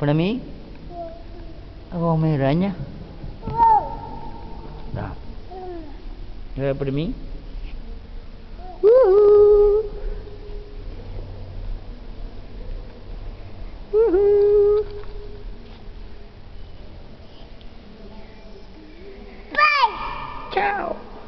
Para mim? Agora Homem-Aranha? Tá. É para mim? Uhul. Uhul. Pai! bye, Vai!